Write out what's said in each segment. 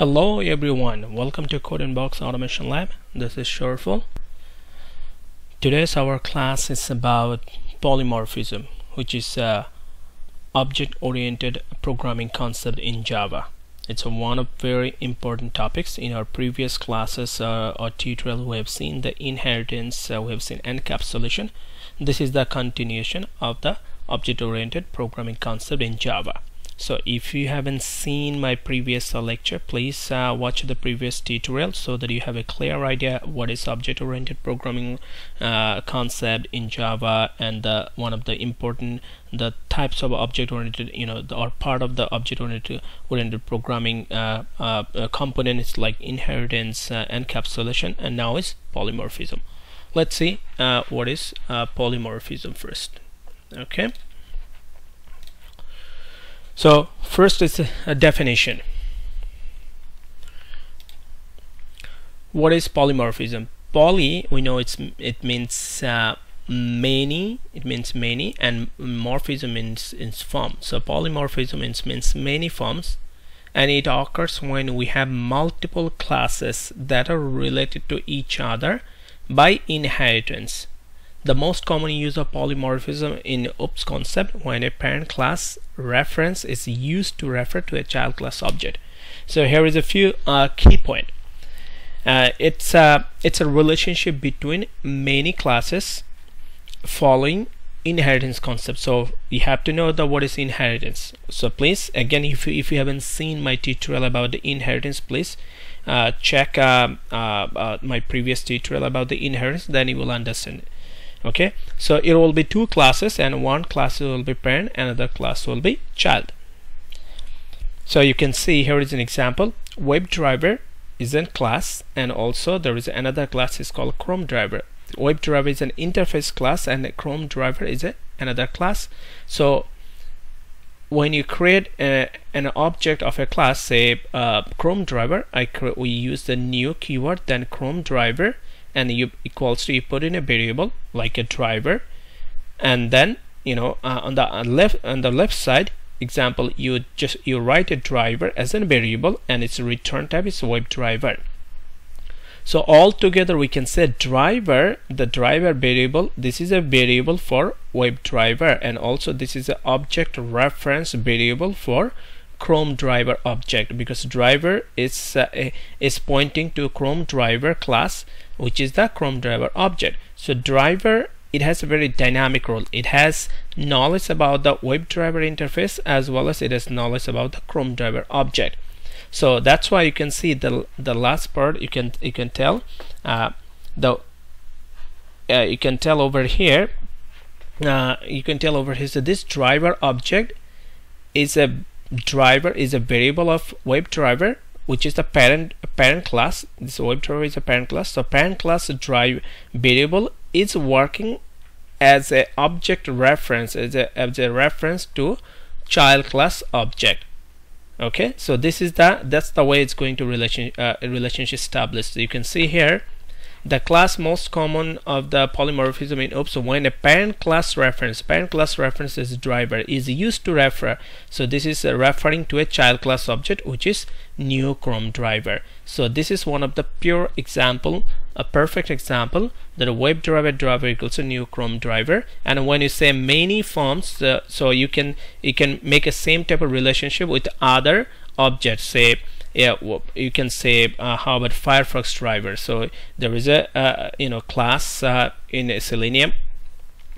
Hello everyone, welcome to Codenbox Automation Lab. This is Shoreful. Today's our class is about polymorphism, which is a object-oriented programming concept in Java. It's one of very important topics. In our previous classes uh, or tutorial, we have seen the inheritance, uh, we have seen encapsulation. This is the continuation of the object-oriented programming concept in Java so if you haven't seen my previous uh, lecture please uh, watch the previous tutorial so that you have a clear idea what is object-oriented programming uh, concept in Java and one of the important the types of object-oriented you know the, or part of the object-oriented oriented programming uh, uh, components like inheritance encapsulation and now is polymorphism. Let's see what is polymorphism first. Okay so first is a definition. What is polymorphism? Poly, we know it's it means uh, many. It means many, and morphism means its form. So polymorphism means means many forms, and it occurs when we have multiple classes that are related to each other by inheritance. The most common use of polymorphism in OOPS concept when a parent class reference is used to refer to a child class object. So here is a few uh, key point. Uh, it's a it's a relationship between many classes following inheritance concept. So you have to know the what is inheritance. So please again if you, if you haven't seen my tutorial about the inheritance, please uh, check uh, uh, uh, my previous tutorial about the inheritance. Then you will understand okay? So it will be two classes and one class will be parent another class will be child. So you can see here is an example. WebDriver is a class and also there is another class is called Chrome driver. WebDriver is an interface class and Chrome driver is a, another class. So when you create a, an object of a class say uh, Chrome driver I we use the new keyword then Chrome driver and you equals to you put in a variable like a driver and then you know uh, on the left on the left side example you just you write a driver as a variable and its return type is web driver. So all together we can say driver the driver variable this is a variable for web driver and also this is an object reference variable for Chrome driver object because driver is uh, is pointing to Chrome driver class which is the Chrome driver object. So driver it has a very dynamic role. It has knowledge about the web driver interface as well as it has knowledge about the Chrome driver object. So that's why you can see the the last part you can you can tell uh, the uh, you can tell over here uh, you can tell over here. So this driver object is a driver is a variable of web driver which is the parent parent class. This web driver is a parent class. So parent class drive variable is working as a object reference as a, as a reference to child class object. Okay? So this is the that's the way it's going to relation uh, relationship established. So you can see here the class most common of the polymorphism in OOPS when a parent class reference parent class reference is driver is used to refer. So this is uh, referring to a child class object which is new chrome driver. So this is one of the pure example a perfect example that a web driver driver equals a new chrome driver. And when you say many forms uh, so you can you can make a same type of relationship with other objects. Say yeah you can say uh, how about Firefox driver? So there is a uh, you know class uh, in Selenium.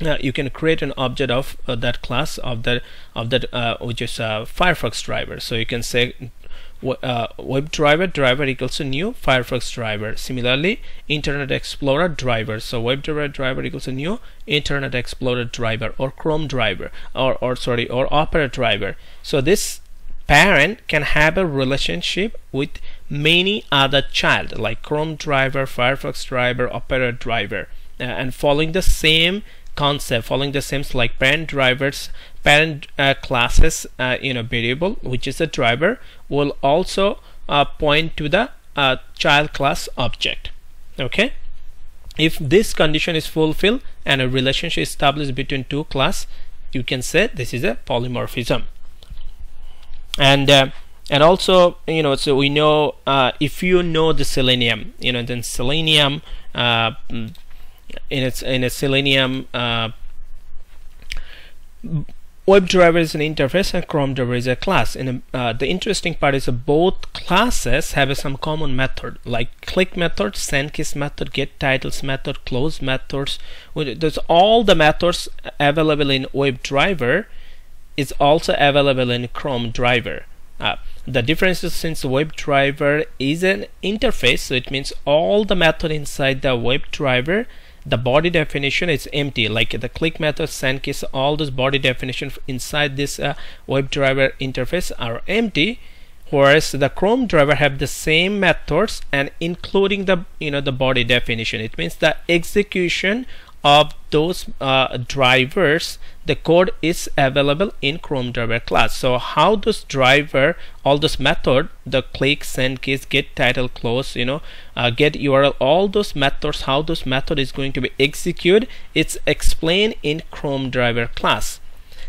Uh, you can create an object of uh, that class of that of that uh, which is a Firefox driver. So you can say web driver driver equals to new Firefox driver. Similarly Internet Explorer driver. So web driver driver equals to new Internet Explorer driver or Chrome driver or or sorry or Opera driver. So this parent can have a relationship with many other child like Chrome driver, Firefox driver, Opera driver uh, and following the same concept following the same like parent drivers parent uh, classes uh, in a variable which is a driver will also uh, point to the uh, child class object okay? If this condition is fulfilled and a relationship established between two class you can say this is a polymorphism and uh, and also you know so we know uh, if you know the selenium you know then selenium uh, in its in a selenium uh, WebDriver is an interface and chrome driver is a class. And uh, the interesting part is that both classes have some common method, like click method, sendKeys method, get titles method, close methods. There's all the methods available in web WebDriver is also available in ChromeDriver. Uh, the difference is since WebDriver is an interface, so it means all the method inside the WebDriver the body definition is empty like the click method sendKeys all those body definition inside this uh, WebDriver interface are empty whereas the chrome driver have the same methods and including the you know the body definition it means the execution of those uh, drivers the code is available in chrome driver class. So how this driver all this method the click sendKeys get title close you know uh, get url all those methods how this method is going to be executed it's explained in chrome driver class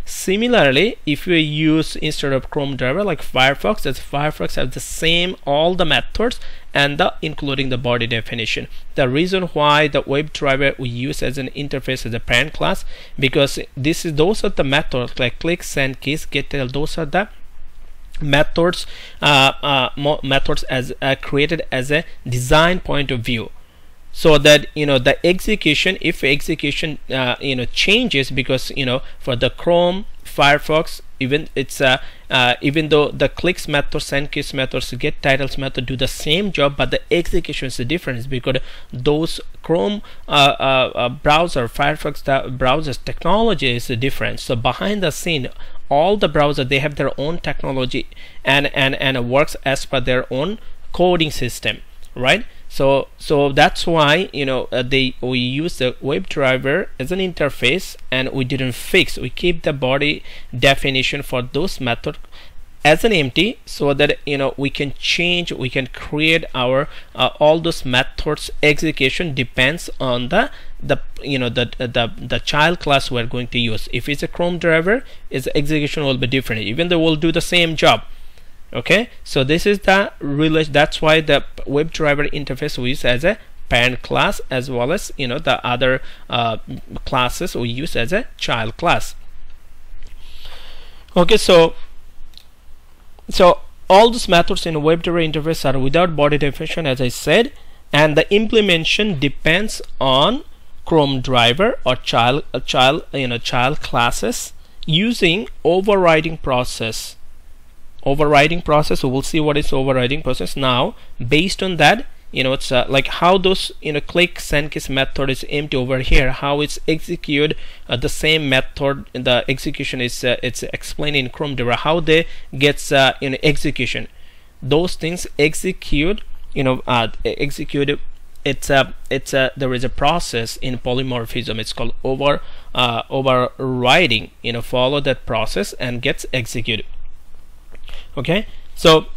Similarly, if you use instead of Chrome driver like Firefox, as Firefox has the same all the methods and the including the body definition. The reason why the WebDriver we use as an interface as a parent class because this is those are the methods like click, sendKeys, get those are the methods uh, uh, methods as uh, created as a design point of view so that you know the execution if execution uh, you know changes because you know for the chrome firefox even it's uh, uh, even though the clicks method sendKeys methods get titles method do the same job but the execution is the difference because those chrome uh, uh, uh, browser firefox browsers technology is different so behind the scene all the browser they have their own technology and and and works as per their own coding system right so so that's why you know uh, they we use the WebDriver as an interface and we didn't fix. We keep the body definition for those method as an empty so that you know we can change we can create our uh, all those methods. Execution depends on the the you know the the the child class we're going to use. If it's a chrome driver its execution will be different. Even though we'll do the same job okay? So this is the relation that's why the WebDriver interface we use as a parent class as well as you know the other uh, classes we use as a child class. Okay so so all these methods in WebDriver interface are without body definition as I said and the implementation depends on Chrome driver or child uh, child you know child classes using overriding process overriding process so we'll see what is overriding process. Now based on that you know it's uh, like how those you know click sendKeys method is empty over here how it's execute uh, the same method the execution is uh, it's explained in chrome driver how they gets uh, you know execution. Those things execute you know uh, execute it's a it's a there is a process in polymorphism. It's called over uh, overriding you know follow that process and gets executed okay? So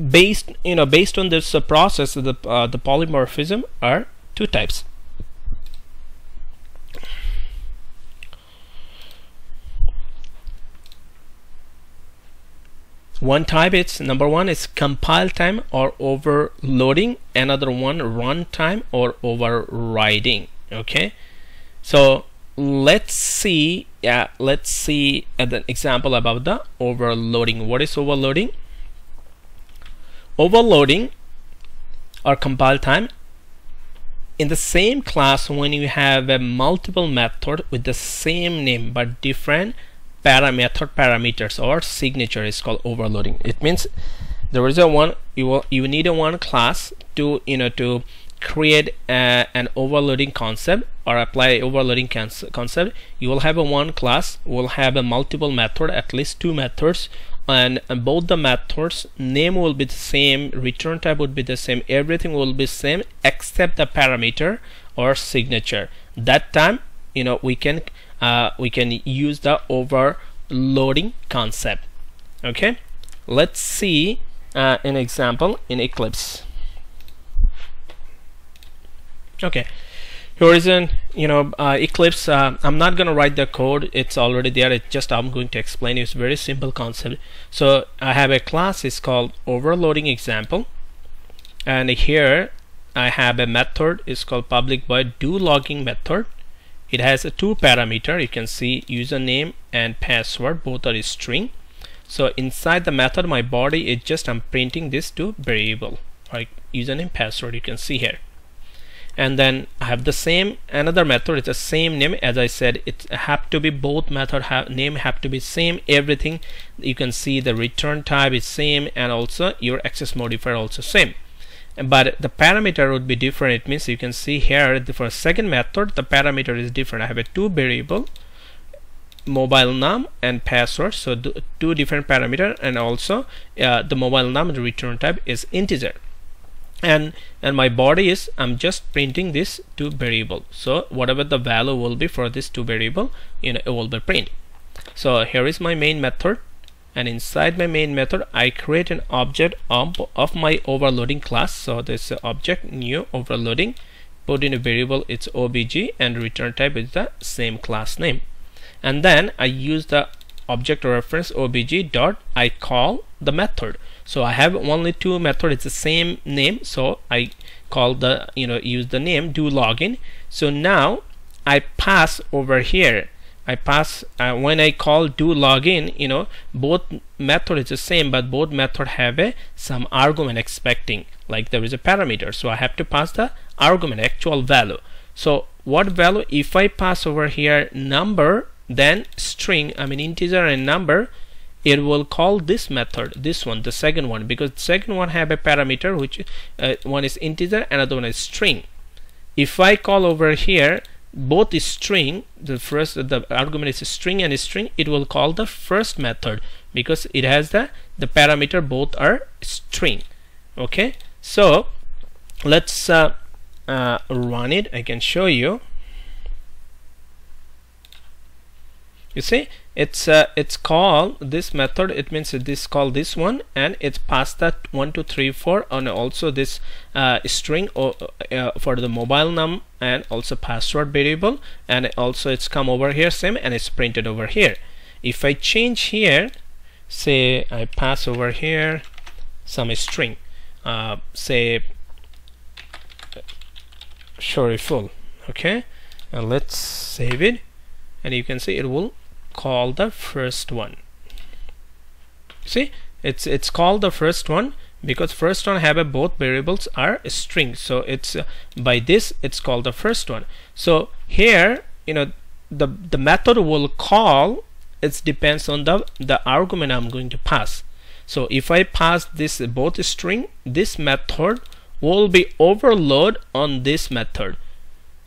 based you know based on this uh, process the uh, the polymorphism are two types. One type it's number one is compile time or overloading. Another one runtime or overriding. Okay? So let's see yeah let's see an example about the overloading. What is overloading? Overloading or compile time in the same class when you have a multiple method with the same name but different parameter parameters or signature is called overloading. It means there is a one you will you need a one class to you know to create a, an overloading concept or apply overloading concept you will have a one class will have a multiple method at least two methods and, and both the methods name will be the same return type would be the same everything will be same except the parameter or signature. That time you know we can uh, we can use the overloading concept. Okay? Let's see uh, an example in Eclipse okay. Here is an you know uh, Eclipse uh, I'm not gonna write the code. It's already there. It's just I'm going to explain it's very simple concept. So I have a class. It's called overloading example. And here I have a method. It's called public void do logging method. It has a two parameter. You can see username and password. Both are string. So inside the method my body is just I'm printing this to variable like username password. You can see here and then I have the same another method it's the same name as I said it have to be both method have name have to be same everything you can see the return type is same and also your access modifier also same. But the parameter would be different it means you can see here for second method the parameter is different. I have a two variable mobile num and password so two different parameter and also uh, the mobile num return type is integer and and my body is I'm just printing this to variable. So whatever the value will be for this two variable you know it will be print. So here is my main method. And inside my main method I create an object of, of my overloading class. So this object new overloading put in a variable it's obj and return type is the same class name. And then I use the object reference obj dot I call the method so I have only two method. It's the same name. So I call the you know use the name do login. So now I pass over here. I pass uh, when I call do login you know both method is the same but both method have a some argument expecting like there is a parameter. So I have to pass the argument actual value. So what value? If I pass over here number then string I mean integer and number it will call this method this one the second one because second one have a parameter which uh, one is integer another one is string. If I call over here both is string the first the argument is string and string it will call the first method because it has the the parameter both are string. Okay? So let's uh, uh, run it. I can show you you see? It's uh, it's called this method. It means this call this one and it's passed that one two three four and also this uh, string uh, for the mobile num and also password variable and also it's come over here same and it's printed over here. If I change here say I pass over here some string uh, say sorry full okay? And let's save it and you can see it will call the first one. See it's it's called the first one because first one have a both variables are string. So it's uh, by this it's called the first one. So here you know the the method will call it depends on the the argument I'm going to pass. So if I pass this both string this method will be overload on this method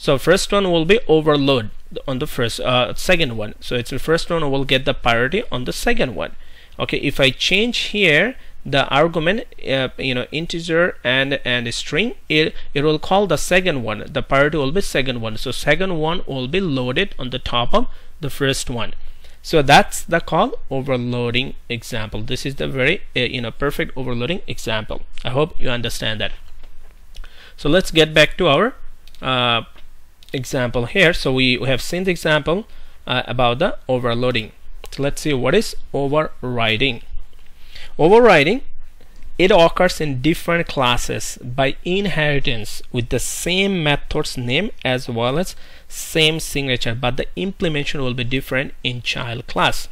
so first one will be overload on the first uh, second one. So it's the first one will get the priority on the second one. Okay if I change here the argument uh, you know integer and and string it it will call the second one. The priority will be second one. So second one will be loaded on the top of the first one. So that's the call overloading example. This is the very uh, you know perfect overloading example. I hope you understand that. So let's get back to our uh, example here. So we, we have seen the example uh, about the overloading. So let's see what is overriding. Overriding it occurs in different classes by inheritance with the same method's name as well as same signature but the implementation will be different in child class.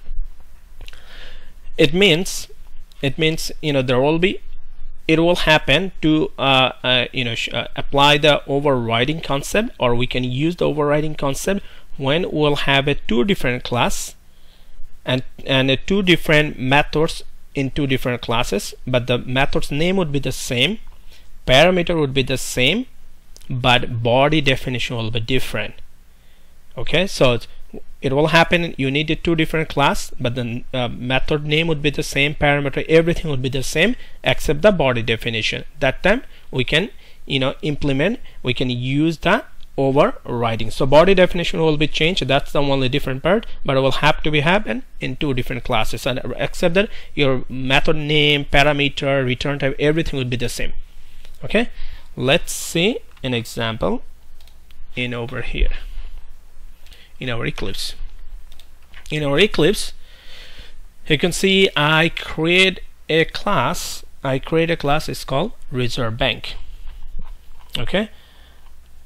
It means it means you know there will be it will happen to uh, uh, you know uh, apply the overriding concept or we can use the overriding concept when we'll have a two different class and and two different methods in two different classes but the method's name would be the same parameter would be the same but body definition will be different. Okay so it will happen you need two different class but the uh, method name would be the same parameter everything would be the same except the body definition. That time we can you know implement we can use the overriding. So body definition will be changed that's the only different part but it will have to be happen in two different classes. And except that your method name parameter return type everything would be the same. Okay? Let's see an example in over here in our Eclipse. In our Eclipse you can see I create a class I create a class it's called reserve bank. Okay?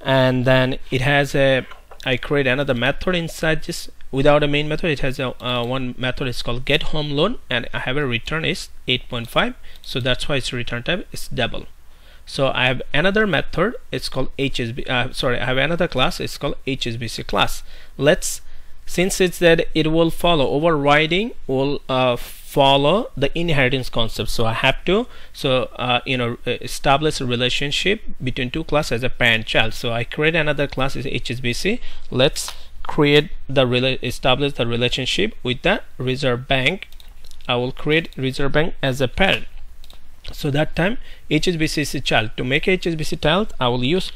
And then it has a I create another method inside this. Without a main method it has a uh, one method it's called get home loan and I have a return is 8.5 so that's why its return type is double so I have another method. It's called HSB uh, sorry I have another class. It's called HSBC class. Let's since it's that it will follow overriding will uh, follow the inheritance concept. So I have to so uh, you know establish a relationship between two classes as a parent child. So I create another class is HSBC let's create the establish the relationship with the reserve bank. I will create reserve bank as a parent so that time HSBC is a child. To make HSBC child I will use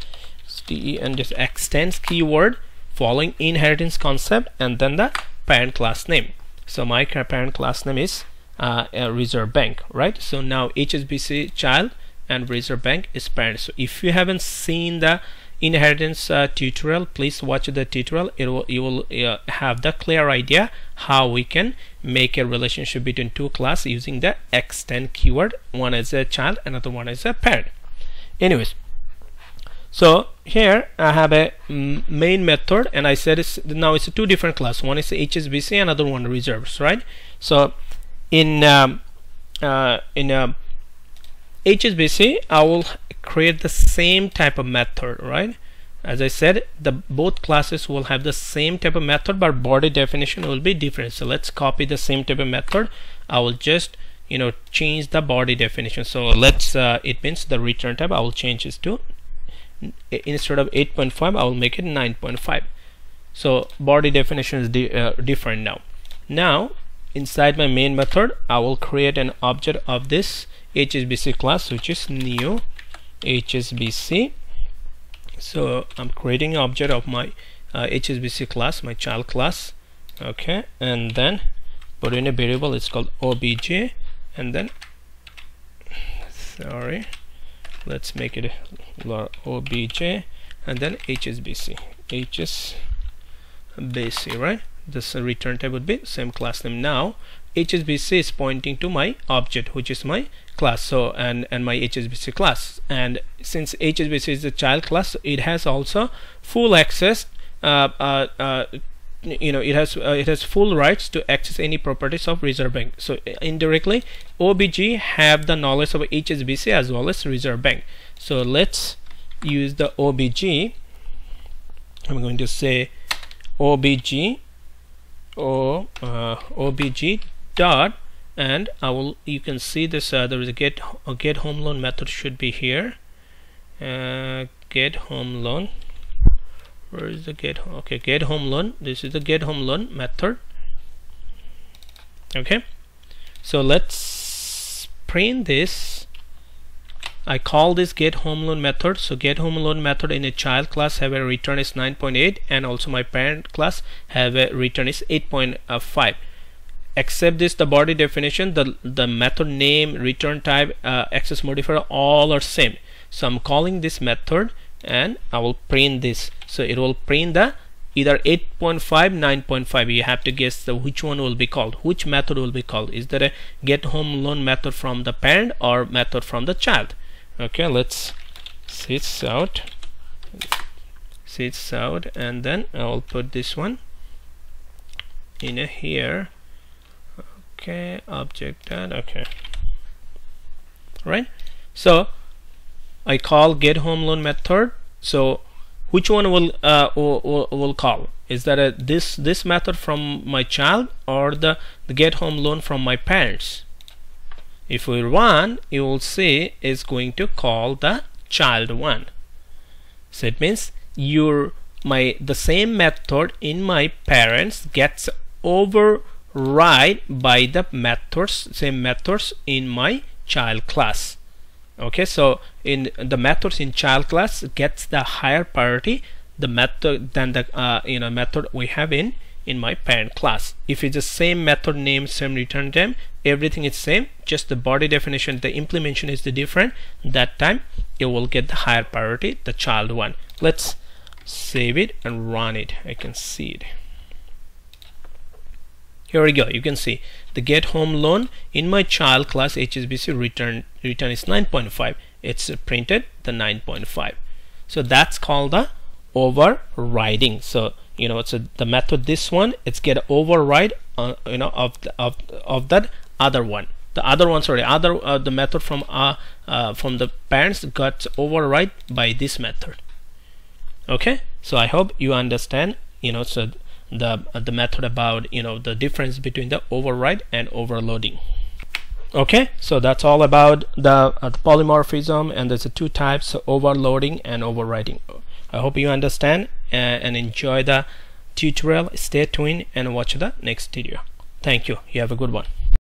and just extends keyword following inheritance concept and then the parent class name. So my parent class name is uh, a reserve bank right? So now HSBC child and reserve bank is parent. So if you haven't seen the inheritance uh, tutorial. Please watch the tutorial. It will you will uh, have the clear idea how we can make a relationship between two class using the extend keyword. One is a child another one is a parent. Anyways so here I have a main method and I said it's now it's a two different class. One is HSBC another one reserves right? So in um, uh, in uh, HSBC I will create the same type of method right? As I said the both classes will have the same type of method but body definition will be different. So let's copy the same type of method. I will just you know change the body definition. So let's uh, it means the return type. I will change this to instead of 8.5 I will make it 9.5 so body definition is di uh, different now. Now inside my main method I will create an object of this HSBC class which is new HSBC so I'm creating an object of my uh, HSBC class my child class. Okay and then put in a variable it's called obj and then sorry let's make it obj and then hsbc hsbc right? This return type would be same class name now hsbc is pointing to my object which is my class. So and and my hsbc class. And since hsbc is a child class it has also full access uh, uh, uh, you know it has uh, it has full rights to access any properties of reserve bank. So indirectly obj have the knowledge of hsbc as well as reserve bank. So let's use the obj i'm going to say obj or uh, obj dot and i will you can see this uh, there is a get a get home loan method should be here. Uh, get home loan. Where is the get okay get home loan. This is the get home loan method. Okay. So let's print this. I call this get home loan method. So get home loan method in a child class have a return is 9.8 and also my parent class have a return is 8.5 except this the body definition the the method name return type uh, access modifier all are same. So I'm calling this method and I will print this. So it will print the either 8.5 9.5 you have to guess the which one will be called. Which method will be called? Is there a get home loan method from the parent or method from the child? Okay let's see it out. See it out and then I'll put this one in here okay object that okay. Right so I call get home loan method so which one will uh, will, call? Is that a, this this method from my child or the, the get home loan from my parents? If we run you will see is going to call the child one. So it means your my the same method in my parents gets override by the methods same methods in my child class. Okay so in the methods in child class gets the higher priority the method than the uh, you know method we have in in my parent class. If it's the same method name same return time everything is same just the body definition the implementation is the different that time it will get the higher priority the child one. Let's save it and run it. I can see it here we go. You can see the get home loan in my child class HSBC return return is 9.5 it's printed the 9.5 so that's called the overriding. So you know so the method this one it's get override uh, you know of the, of of that other one. The other one sorry other uh, the method from uh, uh, from the parents got override by this method. Okay? So i hope you understand you know so the uh, the method about you know the difference between the override and overloading. Okay so that's all about the, uh, the polymorphism and there's two types overloading and overriding. I hope you understand and, and enjoy the tutorial. Stay tuned and watch the next video. Thank you. You have a good one